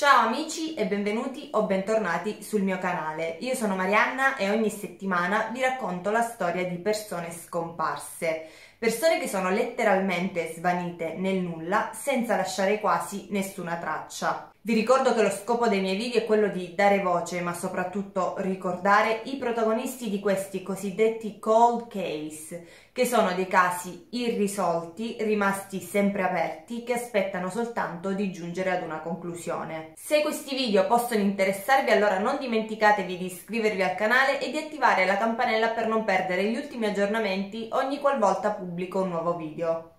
Ciao amici e benvenuti o bentornati sul mio canale. Io sono Marianna e ogni settimana vi racconto la storia di persone scomparse. Persone che sono letteralmente svanite nel nulla senza lasciare quasi nessuna traccia. Vi ricordo che lo scopo dei miei video è quello di dare voce, ma soprattutto ricordare i protagonisti di questi cosiddetti cold case, che sono dei casi irrisolti, rimasti sempre aperti, che aspettano soltanto di giungere ad una conclusione. Se questi video possono interessarvi, allora non dimenticatevi di iscrivervi al canale e di attivare la campanella per non perdere gli ultimi aggiornamenti ogni qualvolta pubblico un nuovo video.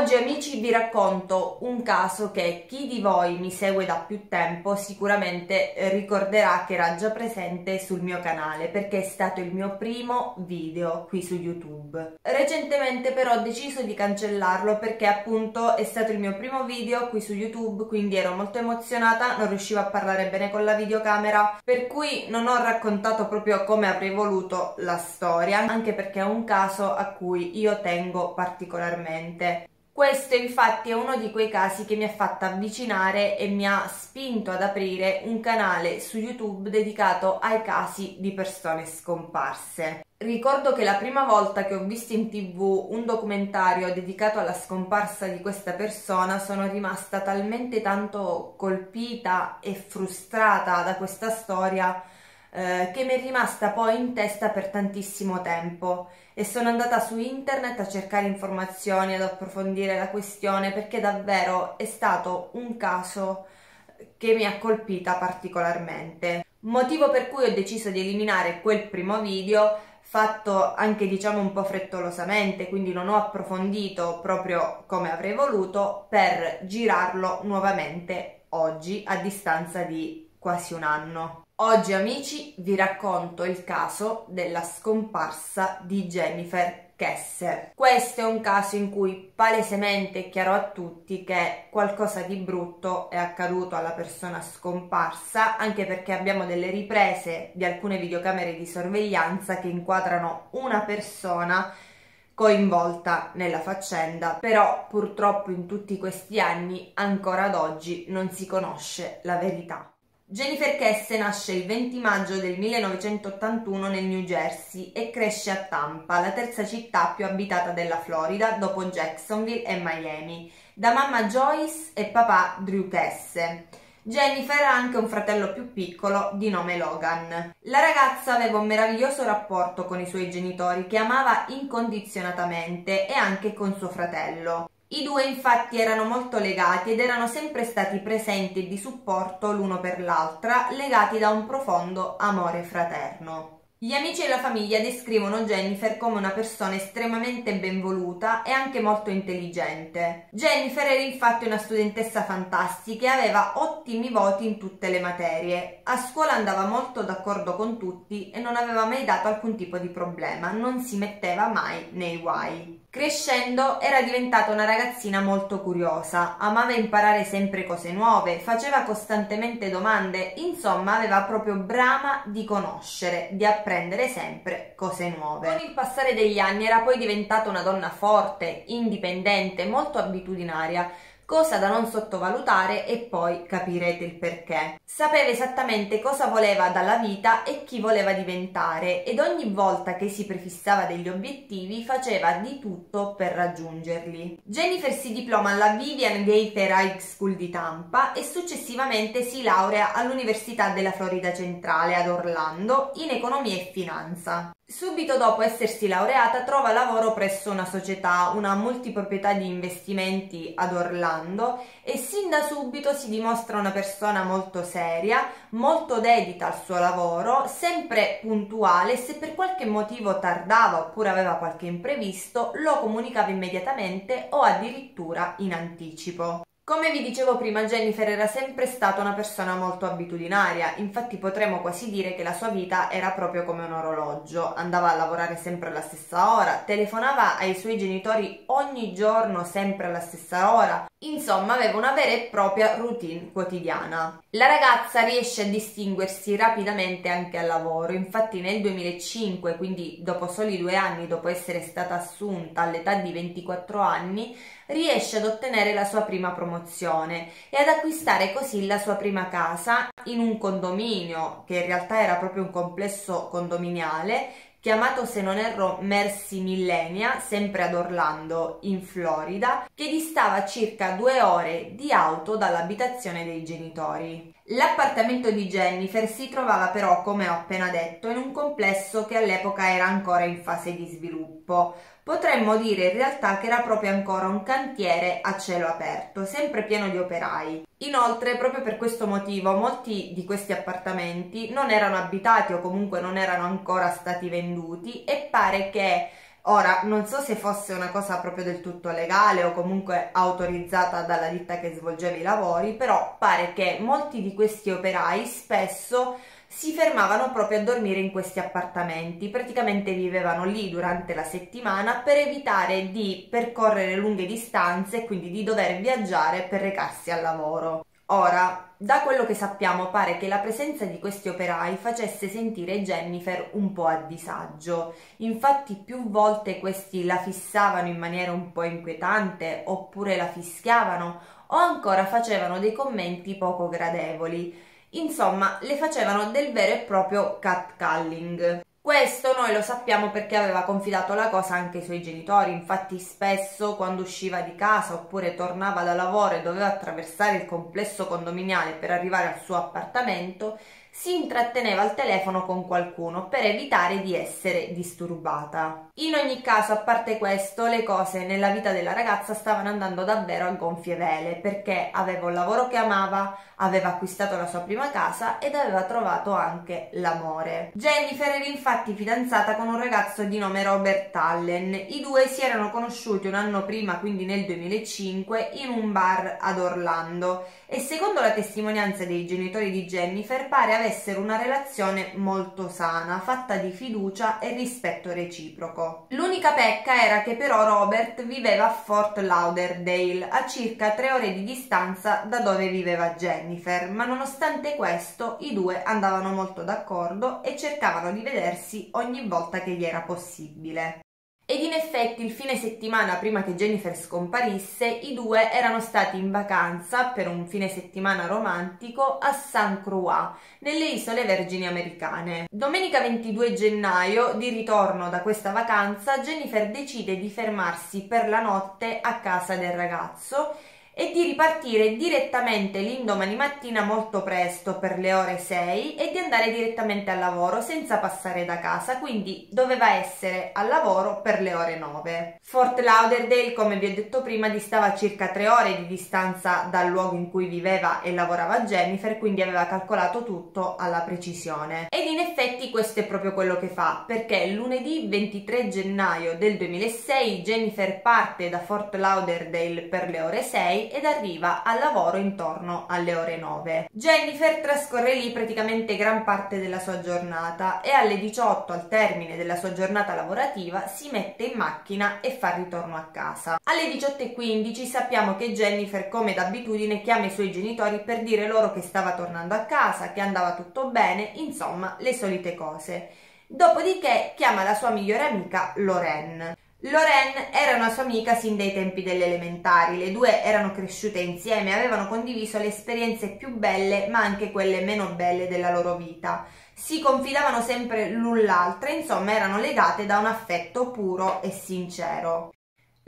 Oggi amici vi racconto un caso che chi di voi mi segue da più tempo sicuramente ricorderà che era già presente sul mio canale perché è stato il mio primo video qui su YouTube. Recentemente però ho deciso di cancellarlo perché appunto è stato il mio primo video qui su YouTube quindi ero molto emozionata, non riuscivo a parlare bene con la videocamera per cui non ho raccontato proprio come avrei voluto la storia anche perché è un caso a cui io tengo particolarmente. Questo infatti è uno di quei casi che mi ha fatto avvicinare e mi ha spinto ad aprire un canale su YouTube dedicato ai casi di persone scomparse. Ricordo che la prima volta che ho visto in tv un documentario dedicato alla scomparsa di questa persona sono rimasta talmente tanto colpita e frustrata da questa storia eh, che mi è rimasta poi in testa per tantissimo tempo e sono andata su internet a cercare informazioni, ad approfondire la questione perché davvero è stato un caso che mi ha colpita particolarmente. Motivo per cui ho deciso di eliminare quel primo video fatto anche diciamo un po' frettolosamente, quindi non ho approfondito proprio come avrei voluto per girarlo nuovamente oggi a distanza di quasi un anno. Oggi amici vi racconto il caso della scomparsa di Jennifer Kessler. Questo è un caso in cui palesemente è chiaro a tutti che qualcosa di brutto è accaduto alla persona scomparsa, anche perché abbiamo delle riprese di alcune videocamere di sorveglianza che inquadrano una persona coinvolta nella faccenda, però purtroppo in tutti questi anni ancora ad oggi non si conosce la verità. Jennifer Kesse nasce il 20 maggio del 1981 nel New Jersey e cresce a Tampa, la terza città più abitata della Florida dopo Jacksonville e Miami, da mamma Joyce e papà Drew Kesse. Jennifer ha anche un fratello più piccolo di nome Logan. La ragazza aveva un meraviglioso rapporto con i suoi genitori che amava incondizionatamente e anche con suo fratello. I due infatti erano molto legati ed erano sempre stati presenti e di supporto l'uno per l'altra, legati da un profondo amore fraterno. Gli amici e la famiglia descrivono Jennifer come una persona estremamente benvoluta e anche molto intelligente. Jennifer era infatti una studentessa fantastica e aveva ottimi voti in tutte le materie. A scuola andava molto d'accordo con tutti e non aveva mai dato alcun tipo di problema, non si metteva mai nei guai. Crescendo era diventata una ragazzina molto curiosa, amava imparare sempre cose nuove, faceva costantemente domande, insomma aveva proprio brama di conoscere, di apprendere sempre cose nuove. Con il passare degli anni era poi diventata una donna forte, indipendente, molto abitudinaria, cosa da non sottovalutare e poi capirete il perché. Sapeva esattamente cosa voleva dalla vita e chi voleva diventare ed ogni volta che si prefissava degli obiettivi faceva di tutto per raggiungerli. Jennifer si diploma alla Vivian Gaither High School di Tampa e successivamente si laurea all'Università della Florida Centrale ad Orlando in economia e finanza. Subito dopo essersi laureata trova lavoro presso una società, una multiproprietà di investimenti ad Orlando e sin da subito si dimostra una persona molto seria, molto dedita al suo lavoro, sempre puntuale e se per qualche motivo tardava oppure aveva qualche imprevisto lo comunicava immediatamente o addirittura in anticipo. Come vi dicevo prima, Jennifer era sempre stata una persona molto abitudinaria, infatti potremmo quasi dire che la sua vita era proprio come un orologio, andava a lavorare sempre alla stessa ora, telefonava ai suoi genitori ogni giorno sempre alla stessa ora, Insomma, aveva una vera e propria routine quotidiana. La ragazza riesce a distinguersi rapidamente anche al lavoro, infatti nel 2005, quindi dopo soli due anni dopo essere stata assunta all'età di 24 anni, riesce ad ottenere la sua prima promozione e ad acquistare così la sua prima casa in un condominio, che in realtà era proprio un complesso condominiale, chiamato se non erro Mercy Millenia, sempre ad Orlando, in Florida, che distava circa due ore di auto dall'abitazione dei genitori. L'appartamento di Jennifer si trovava però, come ho appena detto, in un complesso che all'epoca era ancora in fase di sviluppo. Potremmo dire in realtà che era proprio ancora un cantiere a cielo aperto, sempre pieno di operai. Inoltre, proprio per questo motivo, molti di questi appartamenti non erano abitati o comunque non erano ancora stati venduti e pare che Ora, non so se fosse una cosa proprio del tutto legale o comunque autorizzata dalla ditta che svolgeva i lavori, però pare che molti di questi operai spesso si fermavano proprio a dormire in questi appartamenti, praticamente vivevano lì durante la settimana per evitare di percorrere lunghe distanze e quindi di dover viaggiare per recarsi al lavoro. Ora, da quello che sappiamo pare che la presenza di questi operai facesse sentire Jennifer un po' a disagio. Infatti più volte questi la fissavano in maniera un po' inquietante oppure la fischiavano o ancora facevano dei commenti poco gradevoli. Insomma, le facevano del vero e proprio catcalling. Questo noi lo sappiamo perché aveva confidato la cosa anche ai suoi genitori, infatti spesso quando usciva di casa oppure tornava da lavoro e doveva attraversare il complesso condominiale per arrivare al suo appartamento, si intratteneva al telefono con qualcuno per evitare di essere disturbata. In ogni caso, a parte questo, le cose nella vita della ragazza stavano andando davvero a gonfie vele perché aveva un lavoro che amava, aveva acquistato la sua prima casa ed aveva trovato anche l'amore. Jennifer era infatti fidanzata con un ragazzo di nome Robert Allen. I due si erano conosciuti un anno prima, quindi nel 2005, in un bar ad Orlando e secondo la testimonianza dei genitori di Jennifer pare avessero una relazione molto sana, fatta di fiducia e rispetto reciproco. L'unica pecca era che però Robert viveva a Fort Lauderdale, a circa tre ore di distanza da dove viveva Jennifer, ma nonostante questo i due andavano molto d'accordo e cercavano di vedersi ogni volta che gli era possibile. Ed in effetti il fine settimana prima che Jennifer scomparisse i due erano stati in vacanza per un fine settimana romantico a San Croix, nelle isole Vergini americane. Domenica 22 gennaio, di ritorno da questa vacanza, Jennifer decide di fermarsi per la notte a casa del ragazzo e di ripartire direttamente l'indomani mattina molto presto per le ore 6 e di andare direttamente al lavoro senza passare da casa, quindi doveva essere al lavoro per le ore 9. Fort Lauderdale, come vi ho detto prima, distava circa 3 ore di distanza dal luogo in cui viveva e lavorava Jennifer, quindi aveva calcolato tutto alla precisione. Ed in effetti questo è proprio quello che fa, perché lunedì 23 gennaio del 2006 Jennifer parte da Fort Lauderdale per le ore 6 ed arriva al lavoro intorno alle ore 9. Jennifer trascorre lì praticamente gran parte della sua giornata e alle 18 al termine della sua giornata lavorativa si mette in macchina e fa ritorno a casa. Alle 18.15 sappiamo che Jennifer come d'abitudine chiama i suoi genitori per dire loro che stava tornando a casa, che andava tutto bene, insomma le solite cose. Dopodiché chiama la sua migliore amica Lorraine. Lorraine era una sua amica sin dai tempi delle elementari, le due erano cresciute insieme, avevano condiviso le esperienze più belle ma anche quelle meno belle della loro vita. Si confidavano sempre l'un l'altra, insomma erano legate da un affetto puro e sincero.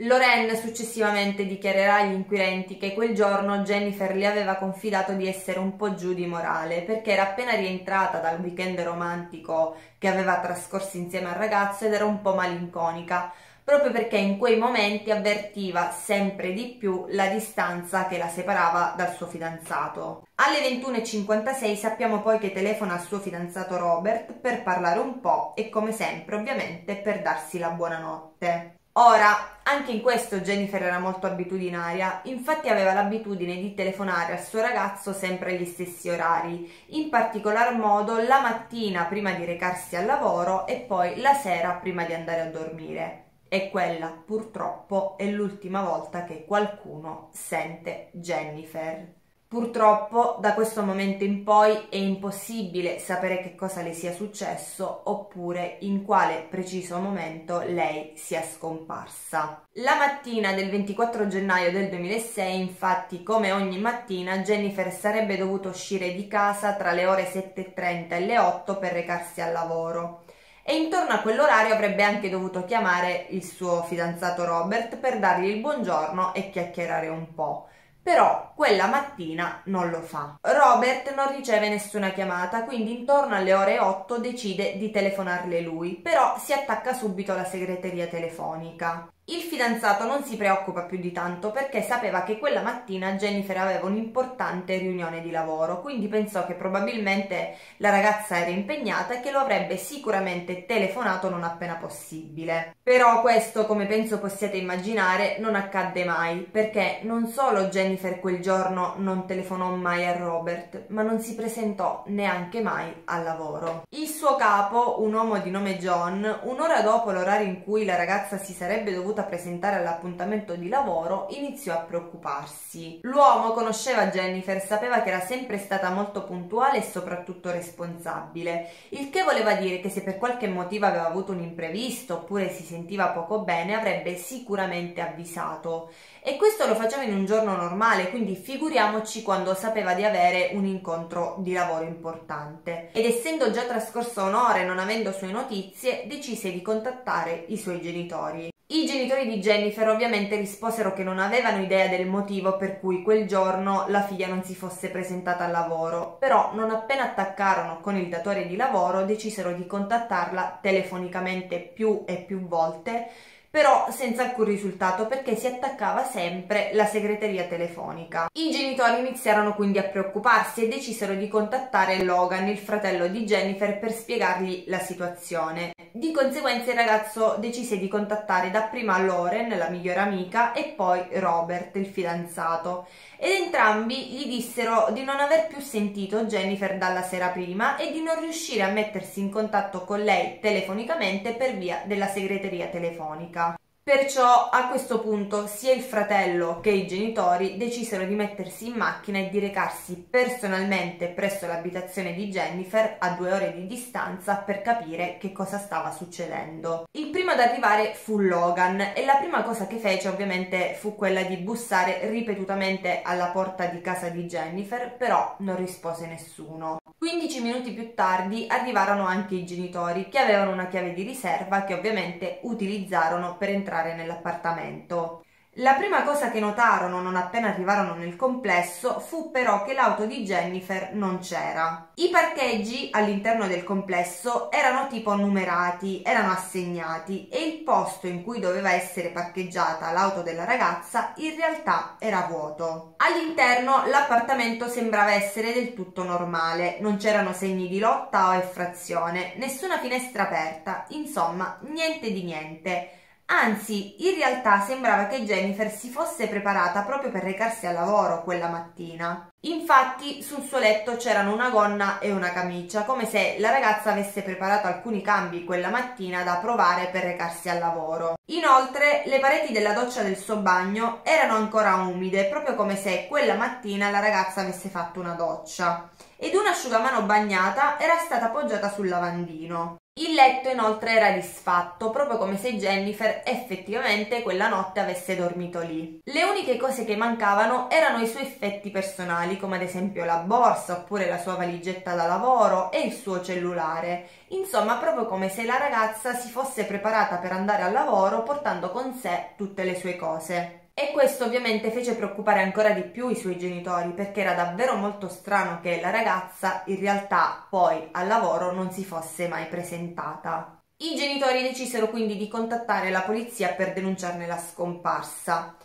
Lorraine successivamente dichiarerà agli inquirenti che quel giorno Jennifer le aveva confidato di essere un po' giù di morale perché era appena rientrata dal weekend romantico che aveva trascorso insieme al ragazzo ed era un po' malinconica proprio perché in quei momenti avvertiva sempre di più la distanza che la separava dal suo fidanzato. Alle 21.56 sappiamo poi che telefona al suo fidanzato Robert per parlare un po' e come sempre ovviamente per darsi la buonanotte. Ora, anche in questo Jennifer era molto abitudinaria, infatti aveva l'abitudine di telefonare al suo ragazzo sempre agli stessi orari, in particolar modo la mattina prima di recarsi al lavoro e poi la sera prima di andare a dormire e quella purtroppo è l'ultima volta che qualcuno sente Jennifer. Purtroppo da questo momento in poi è impossibile sapere che cosa le sia successo oppure in quale preciso momento lei sia scomparsa. La mattina del 24 gennaio del 2006, infatti, come ogni mattina, Jennifer sarebbe dovuta uscire di casa tra le ore 7.30 e le 8 per recarsi al lavoro e intorno a quell'orario avrebbe anche dovuto chiamare il suo fidanzato Robert per dargli il buongiorno e chiacchierare un po'. Però quella mattina non lo fa. Robert non riceve nessuna chiamata, quindi intorno alle ore 8 decide di telefonarle lui, però si attacca subito alla segreteria telefonica. Il fidanzato non si preoccupa più di tanto perché sapeva che quella mattina Jennifer aveva un'importante riunione di lavoro, quindi pensò che probabilmente la ragazza era impegnata e che lo avrebbe sicuramente telefonato non appena possibile. Però questo, come penso possiate immaginare, non accadde mai, perché non solo Jennifer quel giorno non telefonò mai a Robert, ma non si presentò neanche mai al lavoro. Il suo capo, un uomo di nome John, un'ora dopo l'orario in cui la ragazza si sarebbe dovuta dovuta presentare all'appuntamento di lavoro, iniziò a preoccuparsi. L'uomo conosceva Jennifer, sapeva che era sempre stata molto puntuale e soprattutto responsabile, il che voleva dire che se per qualche motivo aveva avuto un imprevisto oppure si sentiva poco bene, avrebbe sicuramente avvisato. E questo lo faceva in un giorno normale, quindi figuriamoci quando sapeva di avere un incontro di lavoro importante. Ed essendo già trascorso un'ora e non avendo sue notizie, decise di contattare i suoi genitori. I genitori di Jennifer ovviamente risposero che non avevano idea del motivo per cui quel giorno la figlia non si fosse presentata al lavoro, però non appena attaccarono con il datore di lavoro decisero di contattarla telefonicamente più e più volte però senza alcun risultato perché si attaccava sempre la segreteria telefonica. I genitori iniziarono quindi a preoccuparsi e decisero di contattare Logan, il fratello di Jennifer, per spiegargli la situazione. Di conseguenza il ragazzo decise di contattare dapprima Lauren, la migliore amica, e poi Robert, il fidanzato, ed entrambi gli dissero di non aver più sentito Jennifer dalla sera prima e di non riuscire a mettersi in contatto con lei telefonicamente per via della segreteria telefonica. Perciò a questo punto sia il fratello che i genitori decisero di mettersi in macchina e di recarsi personalmente presso l'abitazione di Jennifer a due ore di distanza per capire che cosa stava succedendo. Il primo ad arrivare fu Logan e la prima cosa che fece ovviamente fu quella di bussare ripetutamente alla porta di casa di Jennifer, però non rispose nessuno. 15 minuti più tardi arrivarono anche i genitori che avevano una chiave di riserva che ovviamente utilizzarono per entrare nell'appartamento. La prima cosa che notarono non appena arrivarono nel complesso fu però che l'auto di Jennifer non c'era. I parcheggi all'interno del complesso erano tipo numerati, erano assegnati e il posto in cui doveva essere parcheggiata l'auto della ragazza in realtà era vuoto. All'interno l'appartamento sembrava essere del tutto normale, non c'erano segni di lotta o effrazione, nessuna finestra aperta, insomma niente di niente. Anzi, in realtà sembrava che Jennifer si fosse preparata proprio per recarsi al lavoro quella mattina. Infatti sul suo letto c'erano una gonna e una camicia, come se la ragazza avesse preparato alcuni cambi quella mattina da provare per recarsi al lavoro. Inoltre le pareti della doccia del suo bagno erano ancora umide, proprio come se quella mattina la ragazza avesse fatto una doccia. Ed un asciugamano bagnata era stata appoggiata sul lavandino. Il letto inoltre era disfatto, proprio come se Jennifer effettivamente quella notte avesse dormito lì. Le uniche cose che mancavano erano i suoi effetti personali, come ad esempio la borsa oppure la sua valigetta da lavoro e il suo cellulare. Insomma, proprio come se la ragazza si fosse preparata per andare al lavoro portando con sé tutte le sue cose. E questo ovviamente fece preoccupare ancora di più i suoi genitori perché era davvero molto strano che la ragazza in realtà poi al lavoro non si fosse mai presentata. I genitori decisero quindi di contattare la polizia per denunciarne la scomparsa.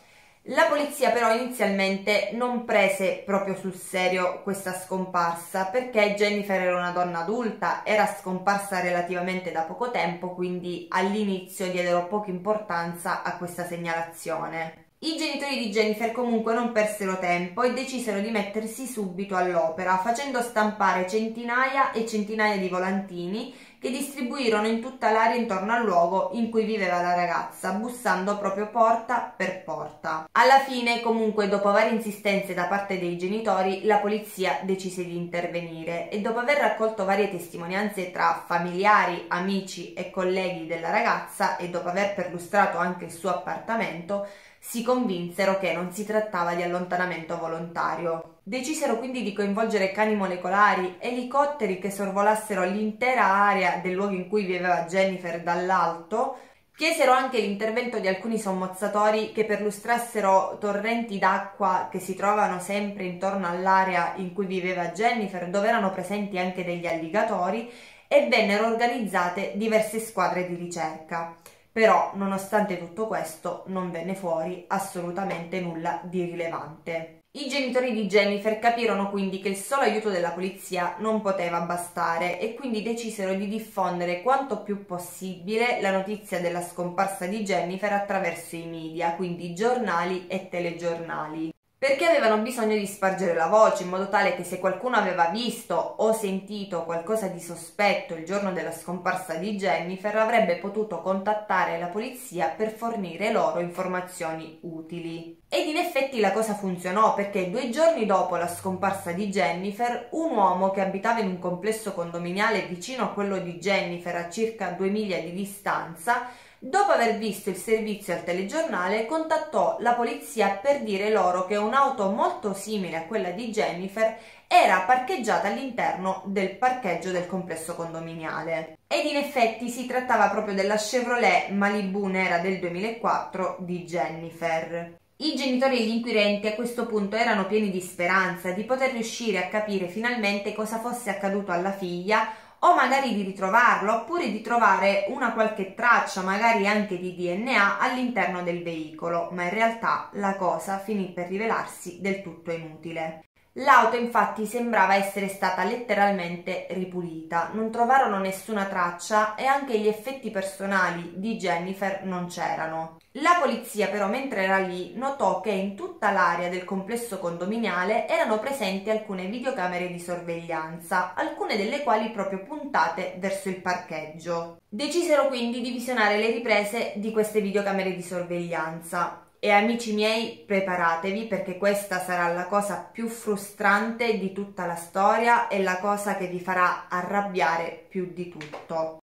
La polizia però inizialmente non prese proprio sul serio questa scomparsa perché Jennifer era una donna adulta, era scomparsa relativamente da poco tempo, quindi all'inizio diedero poca importanza a questa segnalazione. I genitori di Jennifer comunque non persero tempo e decisero di mettersi subito all'opera, facendo stampare centinaia e centinaia di volantini che distribuirono in tutta l'area intorno al luogo in cui viveva la ragazza, bussando proprio porta per porta. Alla fine, comunque, dopo varie insistenze da parte dei genitori, la polizia decise di intervenire e dopo aver raccolto varie testimonianze tra familiari, amici e colleghi della ragazza e dopo aver perlustrato anche il suo appartamento, si convinsero che non si trattava di allontanamento volontario. Decisero quindi di coinvolgere cani molecolari, elicotteri che sorvolassero l'intera area del luogo in cui viveva Jennifer dall'alto, Chiesero anche l'intervento di alcuni sommozzatori che perlustrassero torrenti d'acqua che si trovano sempre intorno all'area in cui viveva Jennifer, dove erano presenti anche degli alligatori, e vennero organizzate diverse squadre di ricerca. Però, nonostante tutto questo, non venne fuori assolutamente nulla di rilevante. I genitori di Jennifer capirono quindi che il solo aiuto della polizia non poteva bastare e quindi decisero di diffondere quanto più possibile la notizia della scomparsa di Jennifer attraverso i media, quindi giornali e telegiornali perché avevano bisogno di spargere la voce in modo tale che se qualcuno aveva visto o sentito qualcosa di sospetto il giorno della scomparsa di Jennifer avrebbe potuto contattare la polizia per fornire loro informazioni utili. Ed in effetti la cosa funzionò perché due giorni dopo la scomparsa di Jennifer un uomo che abitava in un complesso condominiale vicino a quello di Jennifer a circa due miglia di distanza Dopo aver visto il servizio al telegiornale, contattò la polizia per dire loro che un'auto molto simile a quella di Jennifer era parcheggiata all'interno del parcheggio del complesso condominiale. Ed in effetti si trattava proprio della Chevrolet Malibu nera del 2004 di Jennifer. I genitori e gli inquirenti a questo punto erano pieni di speranza di poter riuscire a capire finalmente cosa fosse accaduto alla figlia o magari di ritrovarlo oppure di trovare una qualche traccia magari anche di DNA all'interno del veicolo, ma in realtà la cosa finì per rivelarsi del tutto inutile. L'auto infatti sembrava essere stata letteralmente ripulita, non trovarono nessuna traccia e anche gli effetti personali di Jennifer non c'erano. La polizia però mentre era lì notò che in tutta l'area del complesso condominiale erano presenti alcune videocamere di sorveglianza, alcune delle quali proprio puntate verso il parcheggio. Decisero quindi di visionare le riprese di queste videocamere di sorveglianza e amici miei, preparatevi perché questa sarà la cosa più frustrante di tutta la storia e la cosa che vi farà arrabbiare più di tutto.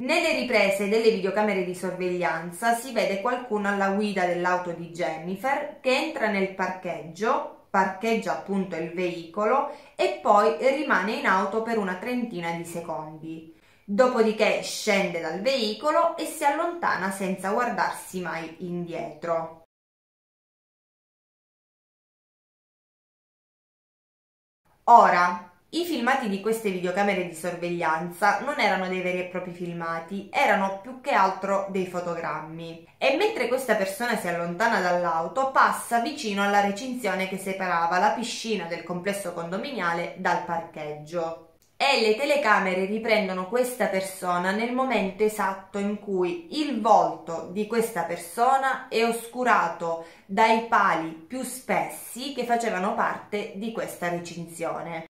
Nelle riprese delle videocamere di sorveglianza si vede qualcuno alla guida dell'auto di Jennifer che entra nel parcheggio, parcheggia appunto il veicolo e poi rimane in auto per una trentina di secondi. Dopodiché scende dal veicolo e si allontana senza guardarsi mai indietro. Ora, i filmati di queste videocamere di sorveglianza non erano dei veri e propri filmati, erano più che altro dei fotogrammi. E mentre questa persona si allontana dall'auto, passa vicino alla recinzione che separava la piscina del complesso condominiale dal parcheggio e le telecamere riprendono questa persona nel momento esatto in cui il volto di questa persona è oscurato dai pali più spessi che facevano parte di questa recinzione.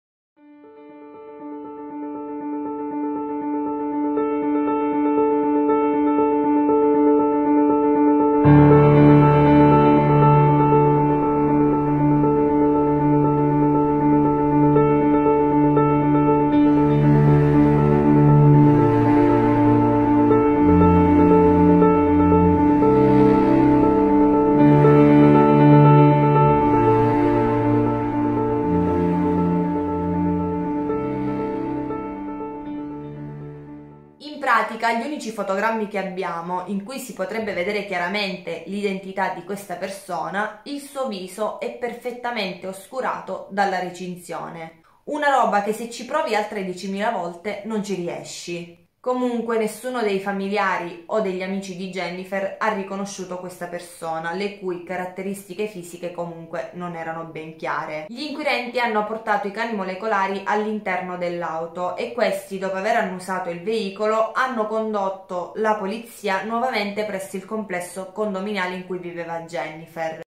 Che abbiamo in cui si potrebbe vedere chiaramente l'identità di questa persona, il suo viso è perfettamente oscurato dalla recinzione. Una roba che se ci provi altre 10.000 volte non ci riesci. Comunque nessuno dei familiari o degli amici di Jennifer ha riconosciuto questa persona, le cui caratteristiche fisiche comunque non erano ben chiare. Gli inquirenti hanno portato i cani molecolari all'interno dell'auto e questi, dopo aver annusato il veicolo, hanno condotto la polizia nuovamente presso il complesso condominiale in cui viveva Jennifer.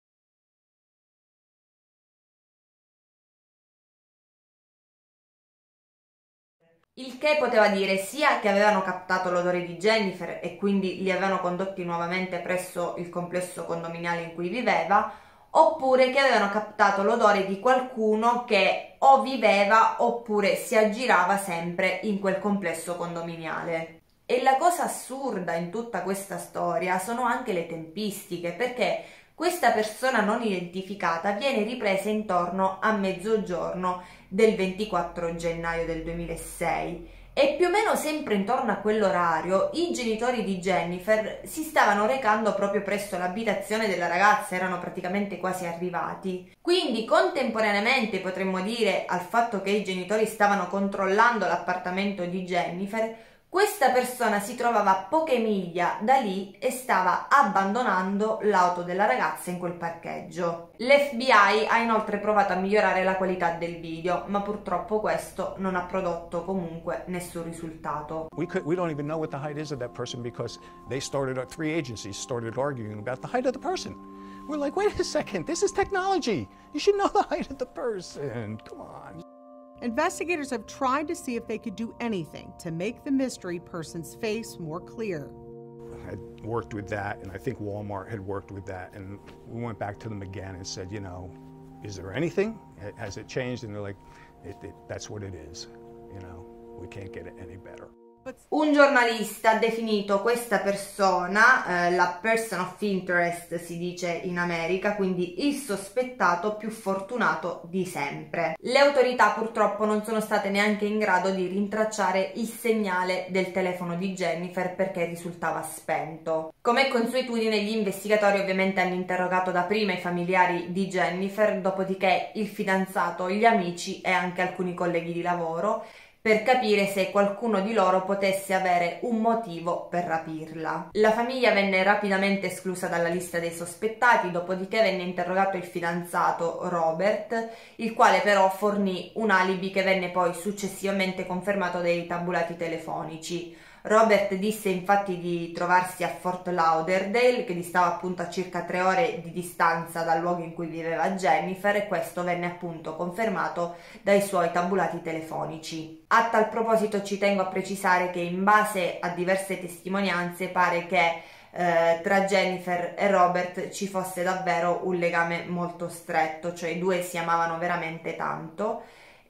Il che poteva dire sia che avevano captato l'odore di Jennifer e quindi li avevano condotti nuovamente presso il complesso condominiale in cui viveva, oppure che avevano captato l'odore di qualcuno che o viveva oppure si aggirava sempre in quel complesso condominiale. E la cosa assurda in tutta questa storia sono anche le tempistiche, perché questa persona non identificata viene ripresa intorno a mezzogiorno del 24 gennaio del 2006 e più o meno sempre intorno a quell'orario i genitori di Jennifer si stavano recando proprio presso l'abitazione della ragazza, erano praticamente quasi arrivati. Quindi contemporaneamente potremmo dire al fatto che i genitori stavano controllando l'appartamento di Jennifer, questa persona si trovava a poche miglia da lì e stava abbandonando l'auto della ragazza in quel parcheggio. L'FBI ha inoltre provato a migliorare la qualità del video, ma purtroppo questo non ha prodotto comunque nessun risultato. We, could, we don't even know what the height is of that person because they started, three agencies started arguing about the height of the person. We're like, wait a second, this is technology. You should know the height of the person. Come on. Investigators have tried to see if they could do anything to make the mystery person's face more clear. I had worked with that, and I think Walmart had worked with that, and we went back to them again and said, you know, is there anything? Has it changed? And they're like, it, it, that's what it is. You know, we can't get it any better. Un giornalista ha definito questa persona, eh, la person of interest si dice in America, quindi il sospettato più fortunato di sempre. Le autorità purtroppo non sono state neanche in grado di rintracciare il segnale del telefono di Jennifer perché risultava spento. Come consuetudine gli investigatori ovviamente hanno interrogato dapprima i familiari di Jennifer, dopodiché il fidanzato, gli amici e anche alcuni colleghi di lavoro per capire se qualcuno di loro potesse avere un motivo per rapirla. La famiglia venne rapidamente esclusa dalla lista dei sospettati, dopodiché venne interrogato il fidanzato Robert, il quale però fornì un alibi che venne poi successivamente confermato dai tabulati telefonici. Robert disse infatti di trovarsi a Fort Lauderdale, che distava appunto a circa tre ore di distanza dal luogo in cui viveva Jennifer, e questo venne appunto confermato dai suoi tabulati telefonici. A tal proposito ci tengo a precisare che in base a diverse testimonianze pare che eh, tra Jennifer e Robert ci fosse davvero un legame molto stretto, cioè i due si amavano veramente tanto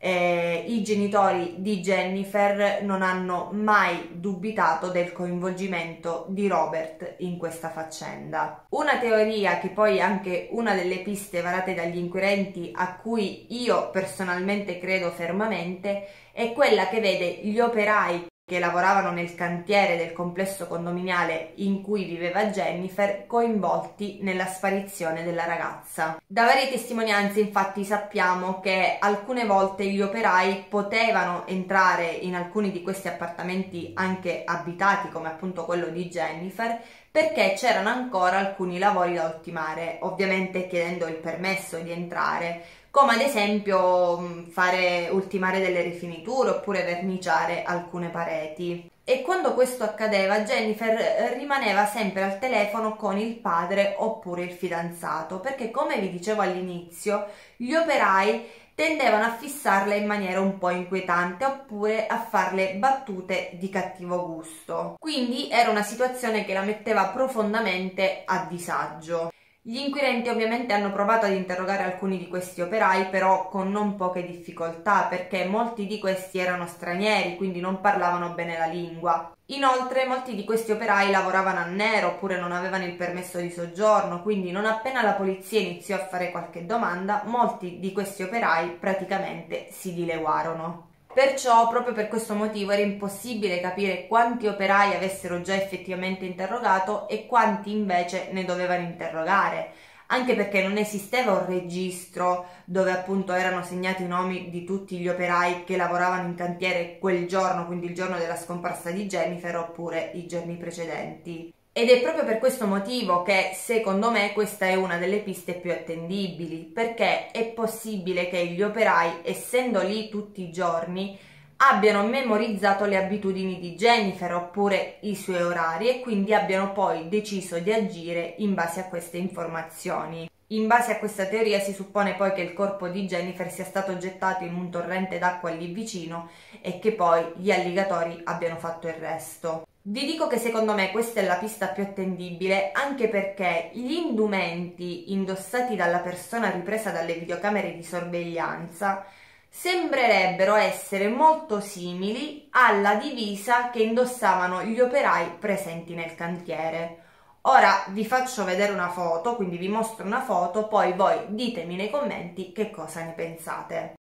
eh, i genitori di Jennifer non hanno mai dubitato del coinvolgimento di Robert in questa faccenda. Una teoria che poi è anche una delle piste varate dagli inquirenti a cui io personalmente credo fermamente è quella che vede gli operai che lavoravano nel cantiere del complesso condominiale in cui viveva Jennifer coinvolti nella sparizione della ragazza. Da varie testimonianze infatti sappiamo che alcune volte gli operai potevano entrare in alcuni di questi appartamenti anche abitati come appunto quello di Jennifer perché c'erano ancora alcuni lavori da ultimare, ovviamente chiedendo il permesso di entrare come ad esempio mm, fare ultimare delle rifiniture oppure verniciare alcune pareti. E quando questo accadeva, Jennifer eh, rimaneva sempre al telefono con il padre oppure il fidanzato, perché come vi dicevo all'inizio, gli operai tendevano a fissarla in maniera un po' inquietante oppure a farle battute di cattivo gusto. Quindi era una situazione che la metteva profondamente a disagio. Gli inquirenti ovviamente hanno provato ad interrogare alcuni di questi operai, però con non poche difficoltà, perché molti di questi erano stranieri, quindi non parlavano bene la lingua. Inoltre molti di questi operai lavoravano a nero oppure non avevano il permesso di soggiorno, quindi non appena la polizia iniziò a fare qualche domanda, molti di questi operai praticamente si dileguarono. Perciò, proprio per questo motivo, era impossibile capire quanti operai avessero già effettivamente interrogato e quanti invece ne dovevano interrogare, anche perché non esisteva un registro dove appunto erano segnati i nomi di tutti gli operai che lavoravano in cantiere quel giorno, quindi il giorno della scomparsa di Jennifer oppure i giorni precedenti. Ed è proprio per questo motivo che secondo me questa è una delle piste più attendibili, perché è possibile che gli operai, essendo lì tutti i giorni, abbiano memorizzato le abitudini di Jennifer oppure i suoi orari e quindi abbiano poi deciso di agire in base a queste informazioni. In base a questa teoria si suppone poi che il corpo di Jennifer sia stato gettato in un torrente d'acqua lì vicino e che poi gli alligatori abbiano fatto il resto. Vi dico che secondo me questa è la pista più attendibile anche perché gli indumenti indossati dalla persona ripresa dalle videocamere di sorveglianza sembrerebbero essere molto simili alla divisa che indossavano gli operai presenti nel cantiere. Ora vi faccio vedere una foto, quindi vi mostro una foto, poi voi ditemi nei commenti che cosa ne pensate.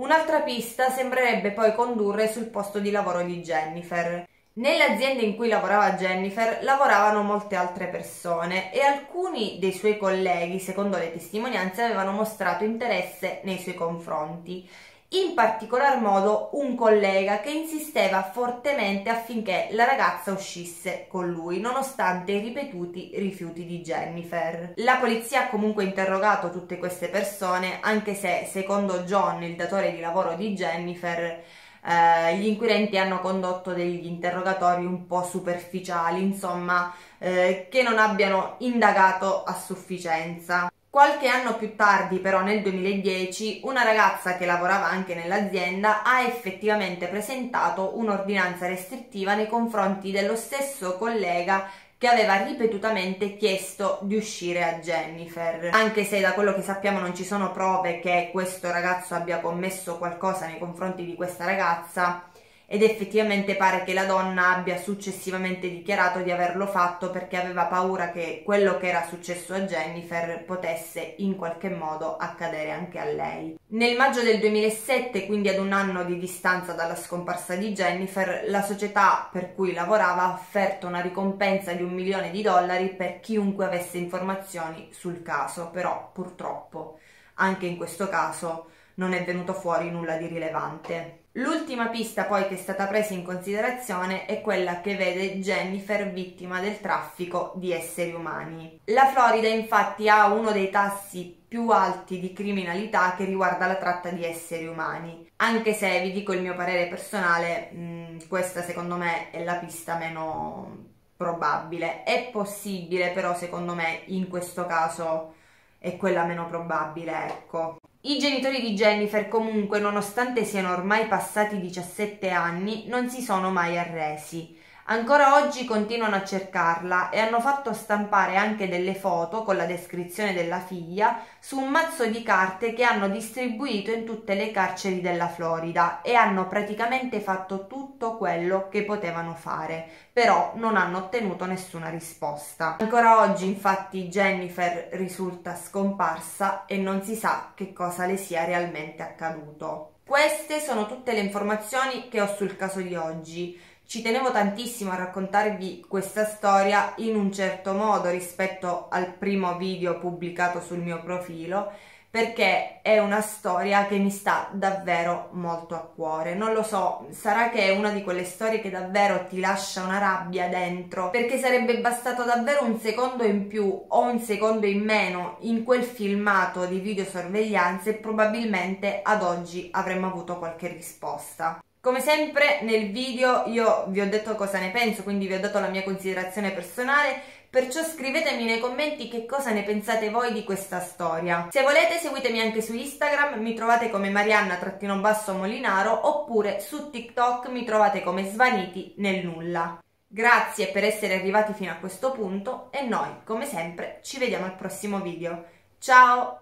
Un'altra pista sembrerebbe poi condurre sul posto di lavoro di Jennifer. Nell'azienda in cui lavorava Jennifer lavoravano molte altre persone e alcuni dei suoi colleghi, secondo le testimonianze, avevano mostrato interesse nei suoi confronti in particolar modo un collega che insisteva fortemente affinché la ragazza uscisse con lui, nonostante i ripetuti rifiuti di Jennifer. La polizia ha comunque interrogato tutte queste persone, anche se, secondo John, il datore di lavoro di Jennifer, eh, gli inquirenti hanno condotto degli interrogatori un po' superficiali, insomma, eh, che non abbiano indagato a sufficienza. Qualche anno più tardi, però nel 2010, una ragazza che lavorava anche nell'azienda ha effettivamente presentato un'ordinanza restrittiva nei confronti dello stesso collega che aveva ripetutamente chiesto di uscire a Jennifer. Anche se da quello che sappiamo non ci sono prove che questo ragazzo abbia commesso qualcosa nei confronti di questa ragazza, ed effettivamente pare che la donna abbia successivamente dichiarato di averlo fatto perché aveva paura che quello che era successo a Jennifer potesse in qualche modo accadere anche a lei. Nel maggio del 2007, quindi ad un anno di distanza dalla scomparsa di Jennifer, la società per cui lavorava ha offerto una ricompensa di un milione di dollari per chiunque avesse informazioni sul caso, però purtroppo anche in questo caso non è venuto fuori nulla di rilevante. L'ultima pista poi che è stata presa in considerazione è quella che vede Jennifer vittima del traffico di esseri umani. La Florida infatti ha uno dei tassi più alti di criminalità che riguarda la tratta di esseri umani. Anche se vi dico il mio parere personale, mh, mm, questa secondo me è la pista meno probabile. È possibile, però secondo me in questo caso è quella meno probabile, ecco. I genitori di Jennifer comunque, nonostante siano ormai passati 17 anni, non si sono mai arresi. Ancora oggi continuano a cercarla e hanno fatto stampare anche delle foto con la descrizione della figlia su un mazzo di carte che hanno distribuito in tutte le carceri della Florida e hanno praticamente fatto tutto quello che potevano fare, però non hanno ottenuto nessuna risposta. Ancora oggi infatti Jennifer risulta scomparsa e non si sa che cosa le sia realmente accaduto. Queste sono tutte le informazioni che ho sul caso di oggi. Ci tenevo tantissimo a raccontarvi questa storia in un certo modo rispetto al primo video pubblicato sul mio profilo perché è una storia che mi sta davvero molto a cuore. Non lo so, sarà che è una di quelle storie che davvero ti lascia una rabbia dentro, perché sarebbe bastato davvero un secondo in più o un secondo in meno in quel filmato di videosorveglianza e probabilmente ad oggi avremmo avuto qualche risposta. Come sempre nel video io vi ho detto cosa ne penso, quindi vi ho dato la mia considerazione personale, perciò scrivetemi nei commenti che cosa ne pensate voi di questa storia. Se volete seguitemi anche su Instagram, mi trovate come Marianna-Molinaro oppure su TikTok mi trovate come Svaniti nel nulla. Grazie per essere arrivati fino a questo punto e noi, come sempre, ci vediamo al prossimo video. Ciao!